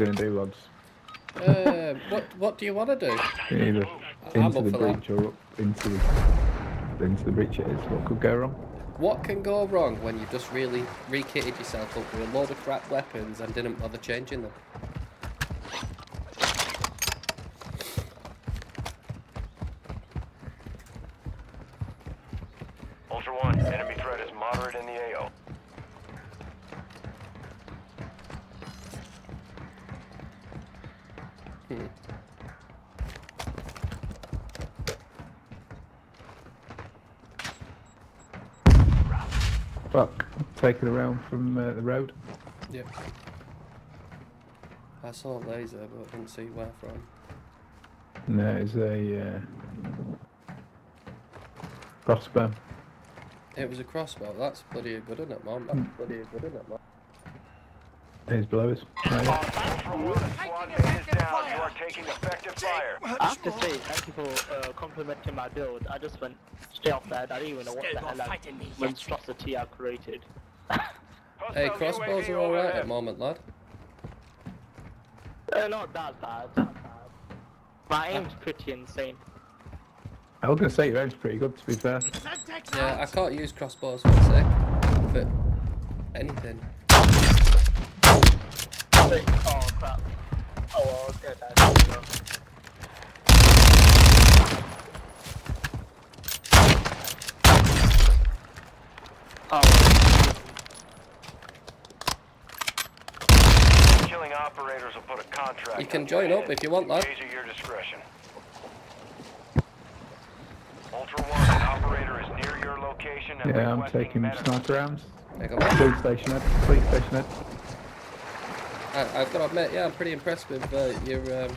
Oof. What going to do, lads? Uh, what What do you want to do? Either I'm into the for that. breach or up into the, into the breach it is. What could go wrong? What can go wrong when you've just really re-kitted yourself up with a load of crap weapons and didn't bother changing them? Ultra One, enemy threat is moderate in the AO. Hmm. Fuck. Take it around from uh, the road. Yep. I saw a laser, but I didn't see where from. And there's a uh, crossbow. It was a crossbow. That's bloody good, isn't it, Mom? That's bloody good, isn't it, Mom? There's blowers. Right. Ultra One, the squad mate is down. You are taking effective fire. I have to say, thank you for uh, complimenting my build. I just went straight off that. I didn't even know what the hell I monstrosity I created. Hey, crossbows are alright at the moment, lad. They're not that bad. not bad. My aim's pretty insane. I was going to say your aim's pretty good, to be fair. Yeah, I can't use crossbows for sake. For anything. Oh crap. Oh well, okay, that's Oh, Killing operators will put a contract. You can join up if you want, lad. At your discretion. Ultra One, an operator is near your location and Yeah, I'm taking medical sniper rounds. There you go, mate. Police station head. Police station head. I, I've got to admit, yeah, I'm pretty impressed with uh, your um,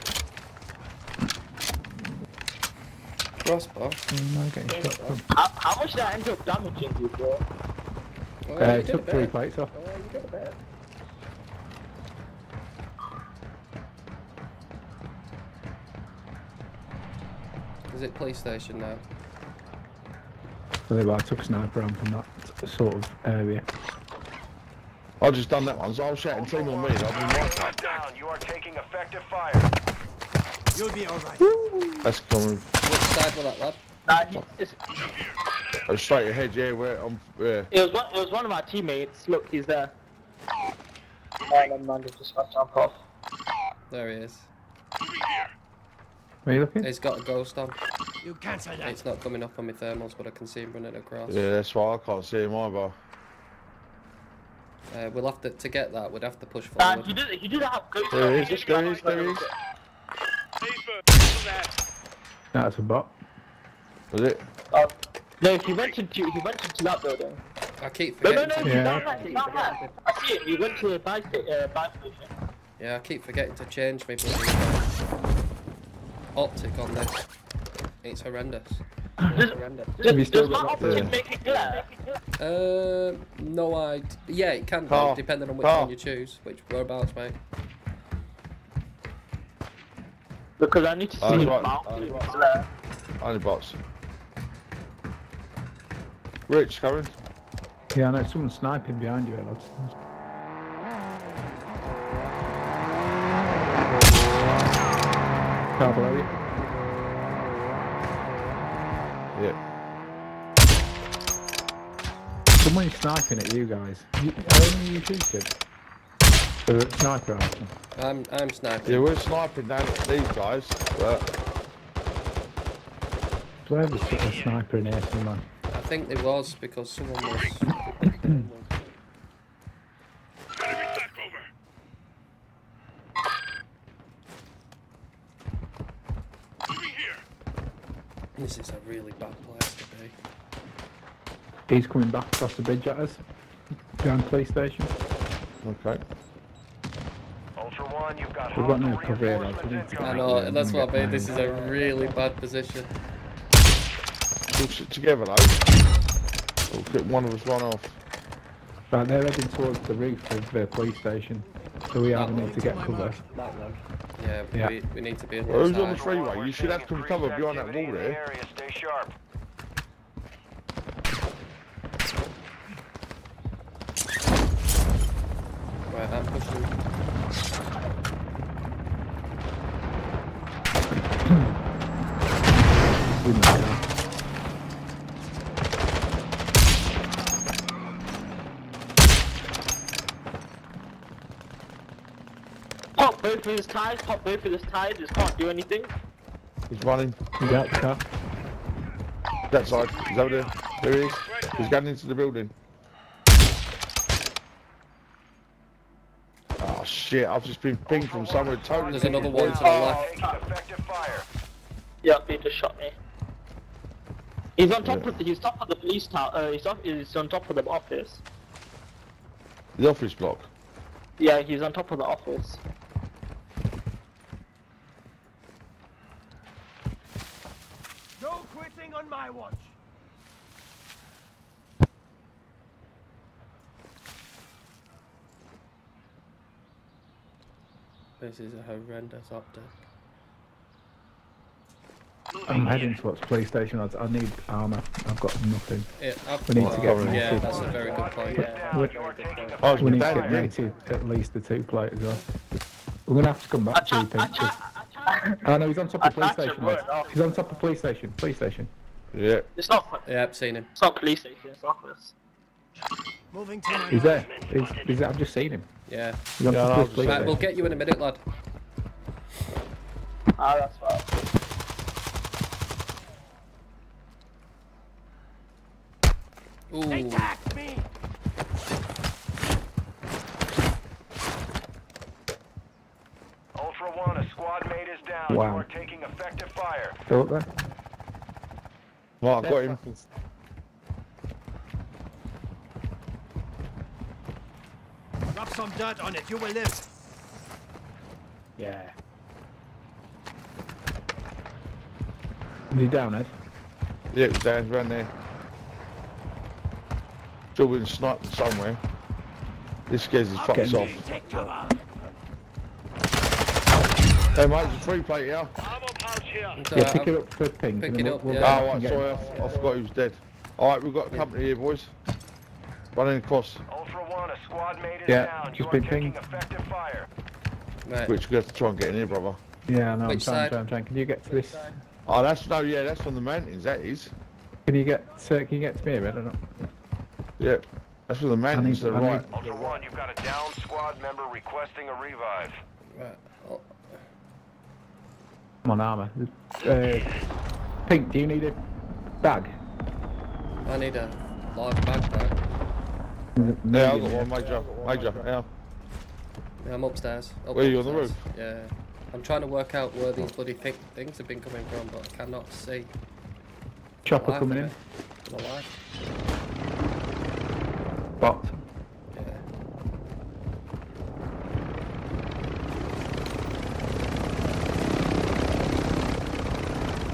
crossbow. Mm, I'm getting shot from. how, how much did I end up damaging you, bro? Oh, Uh, you did took three plates off. Oh, Is it police station now? So they, well, I took a sniper round from that sort of area. I just done that one, so I'll shout and team on me. I've been right. Threat down. You are taking effective fire. You'll be alright. That's coming Which side was that, lad? Nah, he- it's, uh, straight ahead. Yeah, where I'm. Yeah. it was one. It was one of my teammates. Look, he's there. Oh, never mind. Just got jump off. There he is. Where are you looking? He's got a ghost on. You cancel that. It's not coming up on my thermals, but I can see him running across. Yeah, that's why I can't see him either. Uh, we'll have to to get that. We'd have to push Nah, forward. he did. He did have good. There he is, there he is, there he is. That's a bot. Was it? Oh, no, he went into he went to that building. I keep No, no, forgetting. no, to, he's Yeah. not that. He's not that. I see it. He went to the buy sta- uh, buy station. Yeah, I keep forgetting to change my bloody optic on this. It's horrendous. It's horrendous. Have you Does, still does my optic make it clear? Uh, no, I. Yeah, it can do, Carl, depending on which Carl. one you choose. Which whereabouts, mate? Because I need to see if right. my optic is clear. Only bots. Rich, coming. Yeah, I know someone's sniping behind you, lads. Car below you. Yeah. Someone's sniping at you guys. You, how many are you shooting? The sniper rifle. I'm I'm sniping. Yeah, we're sniping down at these guys, but Do I have a, a sniper in here somewhere? I think there was because someone was. This is a really bad place to be. He's coming back across the bridge at us. Behind the police station. okay. Ultra One, you've got We've got no cover here, lads. We reinforcements need to I know, Yeah, that's I'm what I gonna mean. This is a really bad position. We'll sit together though. We'll get one of us run off. Right, they're heading towards the roof of the police station. So we either need to get cover. Yeah, Yeah. We, we need to be on Well, who's the on the freeway? You should have some cover behind that wall there. area. Stay sharp. Right, I'm pushing. Both of his tires, pop both of his tires, just can't do anything. He's running. You got the car? That side. He's over there. There he is. He's going into the building. Oh shit, I've just been pinged from somewhere totally There's another one to the left. Taking effective fire. Yep, he just shot me. He's on top of the, he's top of the police tower, uh, he's, up, he's on top of the office. The office block. Yeah, he's on top of the office. No quitting on my watch. This is a horrendous optic. I'm heading towards police station. I, I need armour. I've got nothing. Yeah, I've, We need to get yeah, rid of that's a very good point. Down. We- You are taking Oh, We need to oh, get again. rated at least the two plate as well. We're gonna have to come back to you, chat, I Pink. chat, I chat. Oh no, he's on top of police I station. mate. Oh. He's on top of police station. Police station. Yeah. It's not, Yeah, I've seen him. it's not police station, it's office. Moving to my He's there. He's, he's there. I've just seen him. Yeah. He's on Yeah, top I'll of the police Right, we'll get you in a minute, lad. Ah, that's fine. Ooh. Attack me. Ultra One, a squad mate is down. Wow. You are taking effective fire. Still up there? Right, I've got him. Rub some dirt on it. You will live. Yeah. Is he down, Ed? Yeah, he's down, he's around there. Still been sniped somewhere. This scares his fucks off. Take cover. Hey mate, there's a free plate here. It's uh, Yeah, alright, pick it up for pink. Pick and it then up, we'll, yeah. Oh, go right, sorry. I, I forgot he was dead. Alright, we've got company here, boys. Running across, Ultra One, a squad mate is Yeah, down. You just are been taking pinged. effective fire. Right. which we have to try and get in here, brother. Yeah, no, I'm trying, side? trying, trying. Can you get to this? Oh, that's, no, yeah, that's from the mountains, that is. Can you get? Uh, can you get to me, Ed? I don't know. Yeah, that's from the mountains to the right. Ultra One, you've got a down squad member requesting a revive. Right. Oh, I'm on armour. Uh, pink, do you need a bag? I need a large backpack. Yeah, I've Medium, got one, major, major, yeah. Yeah, I'm upstairs. Up Where are you, on the upstairs. Yeah. I'm trying to work out where these bloody pink things have been coming from, but I cannot see. Chopper Alive, coming eh? in. am I? I'm alive. Bot. Yeah.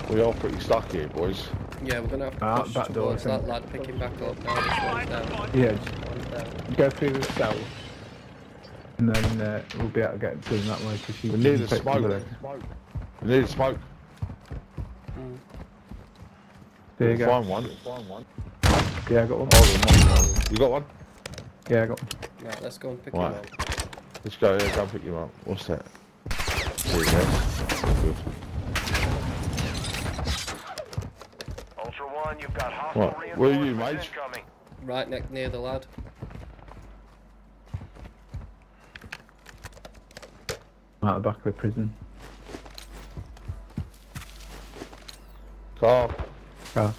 We are pretty stuck here, boys. Yeah, we're gonna have to Ah, push back door, towards I that think. lad picking back up now. This one's down. Yeah, just go through the cell. And then uh, we'll be able to get to him that way. Cause she We need can a pick smoke. under there. We need a smoke. There you go. Find one. Find one. Yeah, I got one. Oh, there's one. You got one? Yeah, I got one. Right, let's go and pick Right. him up. Let's go, yeah, go and pick him up. What's that? There you go. Good. Ultra One, you've got hostile where are you, reinforcements mate? incoming. Right neck near the lad. Out the back of the prison. Car. Car.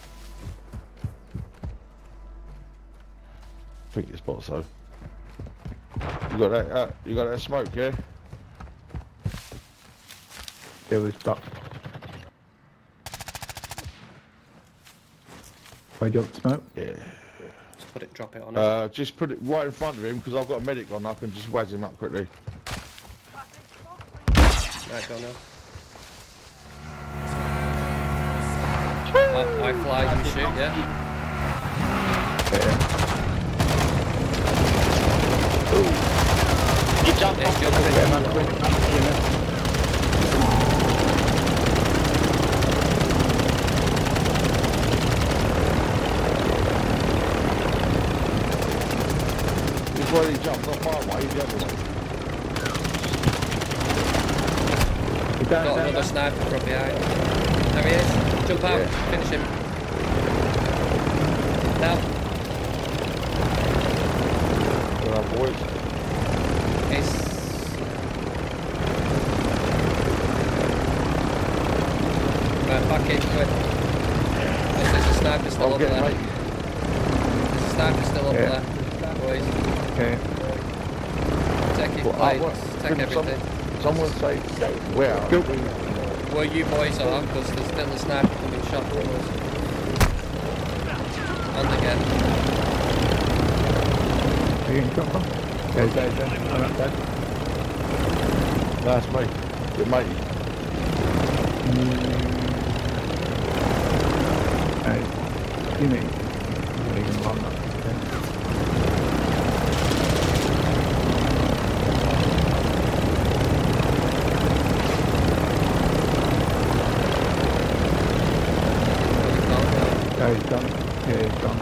Pick your spot, so. You got that? Uh, you got that smoke, yeah? It was back. Why do you want smoke? Yeah. Just put it, drop it on him. Uh, just put it right in front of him because I've got a medic on. I can just waz him up quickly. Right, go now. I, I fly, you shoot, yeah? He jumped Yeah, off jump the in. He's already jumped off my way, the other way. Got down, another down. sniper from behind. There he is. Jump out. Finish him. Now. Well, boys. He's... in quick. Because there's a sniper still I'll over get there. mate. There's a sniper still over Yeah. there. Boys, Okay. take your Well, I- plates, what- take can some- everything. Someone say where? Go. Where you boys are, because there's still a sniper coming shot from us. And again. Are you going to come from? Okay, Dave, then. I'm not dead. That's me. Good mate. Mm. Hey, you mean? Not even one, not okay. He's done. Yeah, he's done.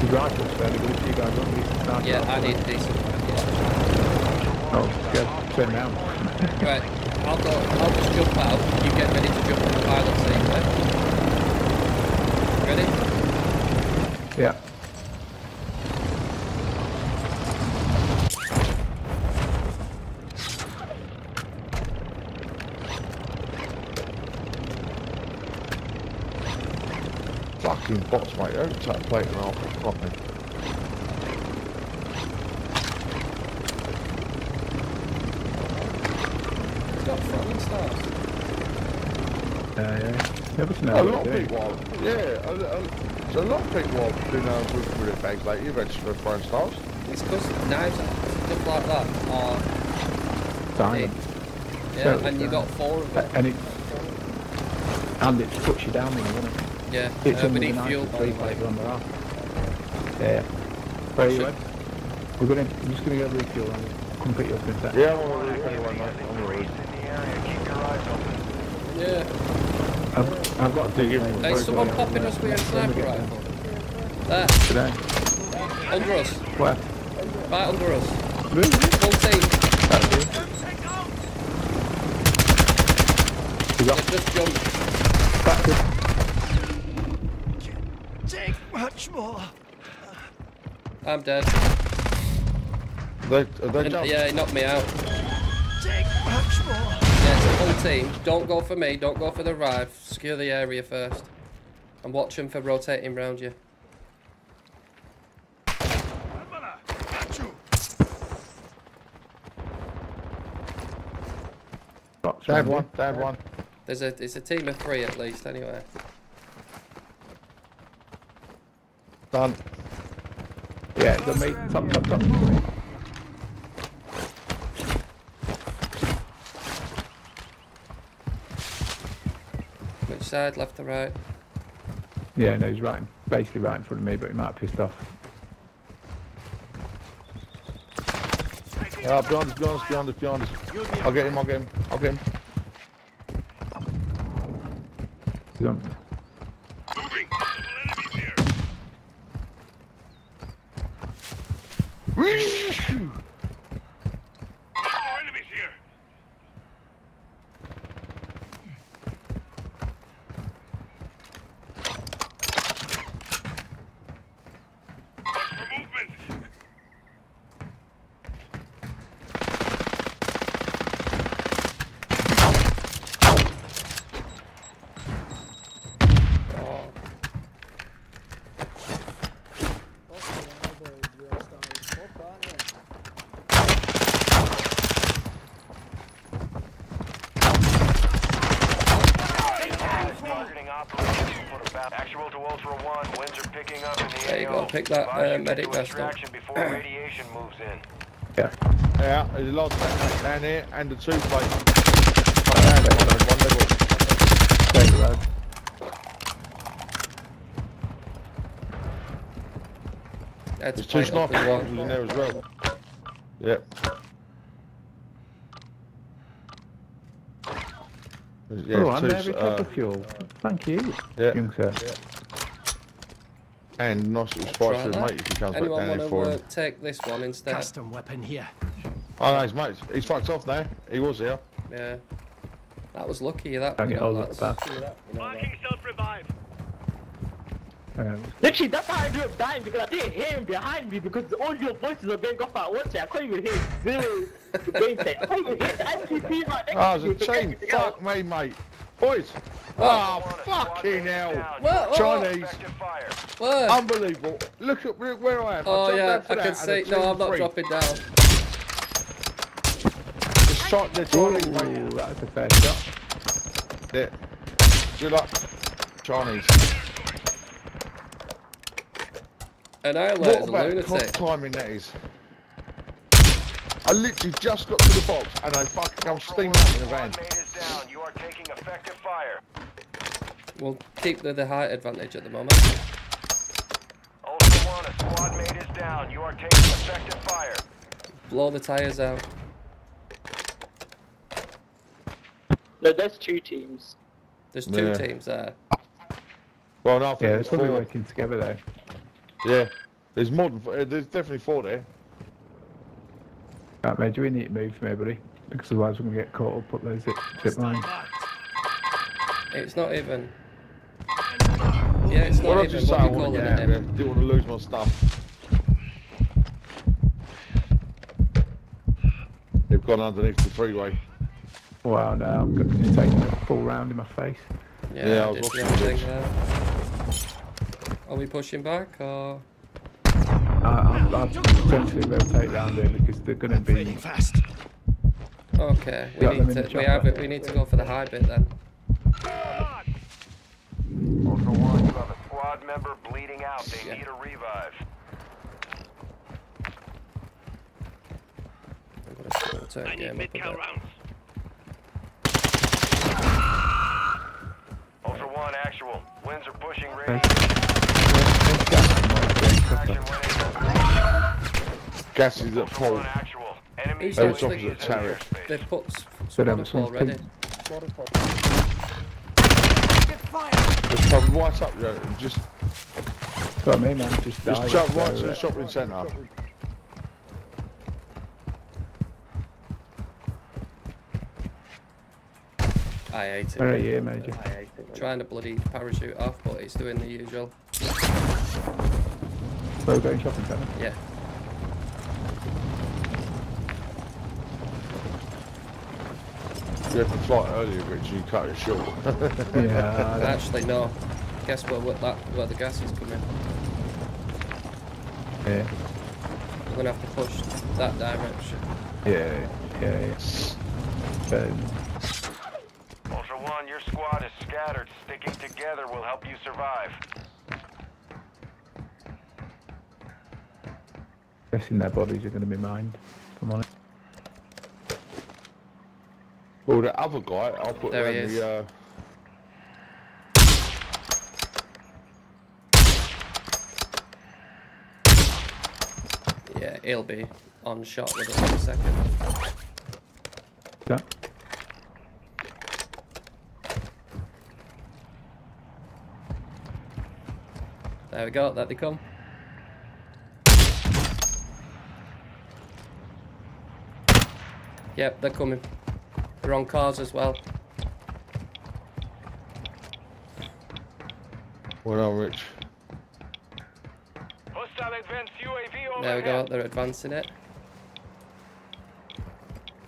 His rifle's fairly good. You guys want these sniper Yeah, I rifle? need a decent one. Oh, good. Turn down. Yeah. Right, I'll go. I'll just jump out. You get ready to jump in the pilot seat. Right? Ready? Yeah. Fucking bots, mate. Don't take a plate and half. Fuck me. It's got throwing stars. Yeah. Never to A lot of do. people are. Yeah. A, a, so a lot of people are doing uh, with, with their bags lately. Registered for throwing stars. It's because knives and stuff like that are Diamond. Yeah, Totally and you got four of them. And it and it puts you down when you want it. Yeah, It's uh, we need fuel with by the way. plate on the arm. Yeah. Where are you at? We're gonna I'm just gonna go refuel and come pick you up in a sec. Yeah, I'm on the roof anyway, mate. I'm on the roof. In the area, keep your eyes open. Yeah. I've, I've got to Dig do in. Hey, someone popping us with a sniper rifle. There, Today. under us. Where? Right under us. Really? Full team. That's you. You They've just jumped. back to Take much more. I'm dead. They, are they And, yeah, he knocked me out. Take much more. Yeah, it's a full team. Don't go for me. Don't go for the rive. Secure the area first. And watch them for rotating round you. box. Dad one. you. Dad one. There's a it's a team of three at least anyway. Done. Yeah, the mate. Top, top, top. Which side? Left or right? Yeah, no, he's right, in- basically right in front of me, but he might have pissed off. Yeah, behind us, behind us, behind us, behind us. I'll get him, I'll get him, I'll get him. He's on. Oh, Targeting operations put about actual to Ultra One. Winds are picking up in the There you AO. go, pick that, uh, medic get to vest up. radiation moves in. Yeah. Yeah, there's a lot of tank down here and the two plate. One down there, one, one level. Stay the road. That's There's two sniper rifles in there as well. Yep. Yeah, oh, and two, there we uh, the fuel. Thank you, yeah. young sir. And nice little spice for his mate if he comes back Anyone down want here to for him. take this one instead? Custom weapon here. Oh no, his mate, he's fucked off now. He was here. Yeah. That was lucky. That. Don't get you hold of the that's- back. you know, that- Um, Literally, that's how I ended up dying because I didn't hear him behind me because all your voices are going off at once. I couldn't even hear zero gameplay. I couldn't even hear the SCP right next Oh, to me. it's a team. Everything else. Fuck me, mate. Boys. Oh, Ultra One, a squad fucking hell. down. What? What? Chinese. Effective fire. What? Unbelievable. Look at look where I am. oh jumped yeah, I that can see. No, I'm not 2-3. dropping down. Just shot the ooh, Chinese, mate. that's a fair shot. Yeah. Good luck. Chinese. Annihilator's What a about lunatic. what timing that is? I literally just got to the box and I fucking come steaming up in the van. Are taking effective fire. We'll keep the, the height advantage at the moment. Ultra One, a squad mate is down. You are taking effective fire. Blow the tyres out. No, there's two teams. There's two Yeah. teams there. Well, no, Yeah, they're there's probably four. working together though. Yeah. There's more than uh, There's definitely four there. Right, Major, we need to move from here, buddy. Because otherwise we're going to get caught up up those zip, zip Stand lines. It's not even. Yeah, it's not I even what I you want call to it get out of in there. Didn't want to lose my stuff. They've gone underneath the freeway. Wow, no, I'm going to take a full round in my face. Yeah, Yeah, I I was did the watching other it. thing there. Are we pushing back or? I, I'll, I'll potentially rotate round here because they're going to be. Fast. Okay, we Got need to. We have it. We need to go for the high bit then. Ultra One, you have a squad member bleeding out. They Yeah. need a revive. I'm gonna sort of turn I need game up a mid-cal bit. rounds. Ultra One, actual. Winds are pushing Okay. radiation. Action Yeah, when in. Gas is at full. One, actual. Enemy Who's They were actually- the turret. They've put s- So that squad was up already. Just come right up there and just, That's what I mean, man. Just, just dive, jump right to the shopping centre. I hate Where are it. Oh, you, Major? Trying to bloody parachute off, but it's doing the usual. Where are going shopping centre? Yeah. You had to fly earlier, which you cut it short. Yeah, Actually, no. Guess where, where that where the gas is coming. yeah, We're gonna have to push that direction. yeah, yeah, yeah. Um, Ultra One, your squad is scattered. Sticking together will help you survive. guessing their bodies are going to be mined. If I'm honest. Well, the other guy, I'll put There the, uh, Yeah, he'll be on shot with us in a second. Yeah. There we go. There they come. Yep, they're coming. They're on cars as well. well done, Rich. Hostile advanced UAV There we go. They're advancing it.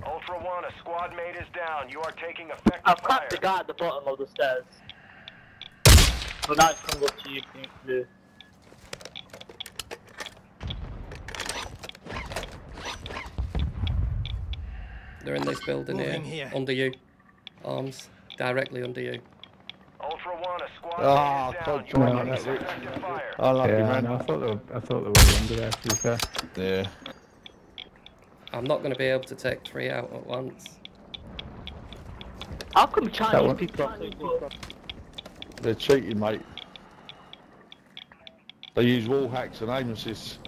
Ultra One, a squad mate is down. You are taking effective I've fire. cracked the guy at the bottom of the stairs. So now it comes up to you, They're in this building here, here. under you. Arms directly under you. Ultra One, a squad Ah, mate is down. You try are that, taking Rich. effective fire. Unlucky, man. no, I thought they were, I thought they were under there. To be fair. Yeah. I'm not going to be able to take three out at once. How come Chinese people are so? They're cheating, mate. They use wall hacks and aim assists.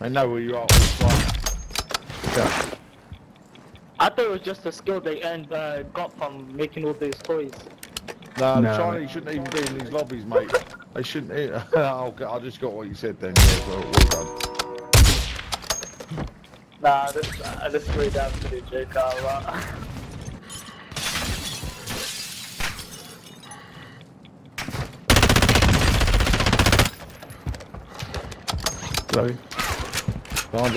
They know where you are all the time. Yeah. I thought it was just a skill they earned, uh, got from making all these toys. No, the No. Chinese shouldn't even be in these lobbies, mate. They shouldn't. oh, okay, I just got what you said then. Yeah, well, well done. Nah, this, uh, this is way down to the joke, uh, Love you. Go on,